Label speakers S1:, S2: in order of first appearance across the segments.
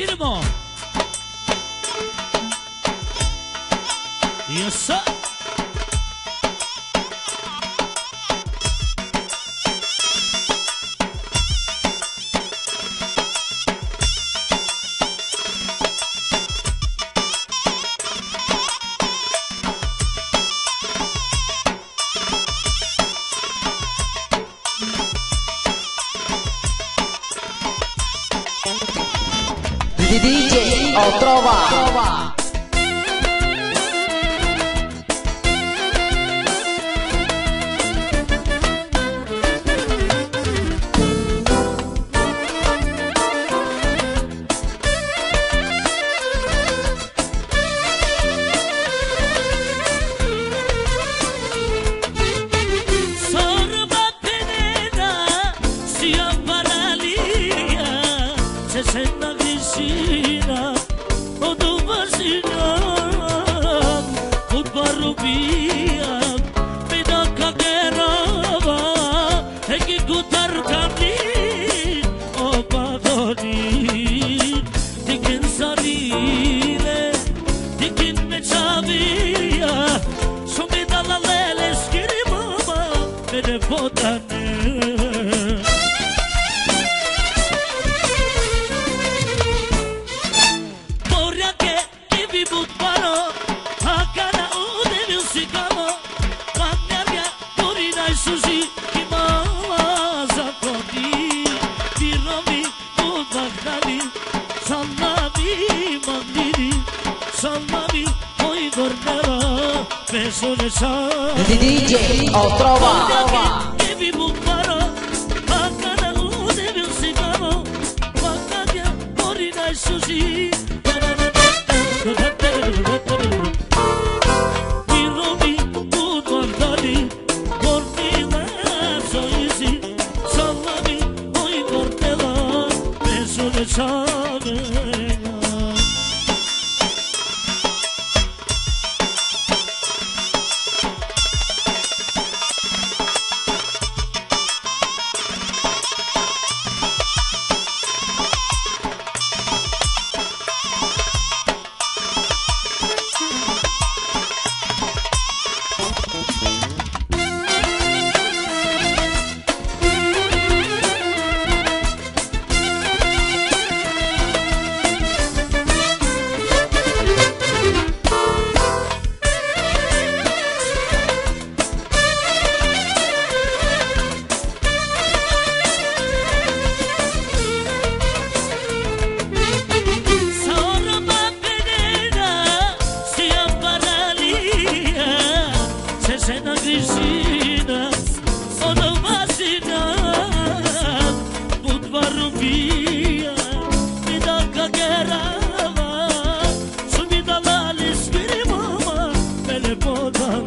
S1: Did them. Yes, sir.
S2: DJ
S1: Otrova. βασιλιά, ο το βασιλιά, ο με τα κακεράβα, εκεί κουταρκανή, ο παδονής, την κενσαρίδε, με τσαβία σου με τα λαλέλες κύριε μάμα, με νεβότανε. I vi but paro Hakana ude vil sikamo Magnerja korina i suzi I mala zakoni Pirovi bud magdani Sallami mandiri Sallami oj gorneva Beso ne sa
S2: di DJ o trova
S1: che چاده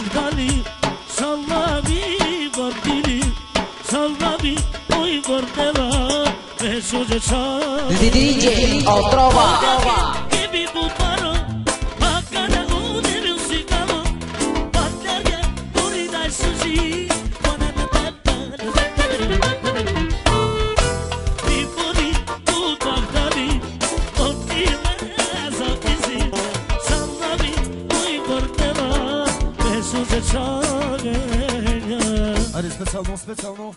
S1: ud magdali Sallami bardili Sallami oi gordeva Beso de sa
S2: di DJ o
S3: спеціально. специально.